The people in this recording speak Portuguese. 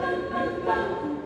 pam, pam, pam.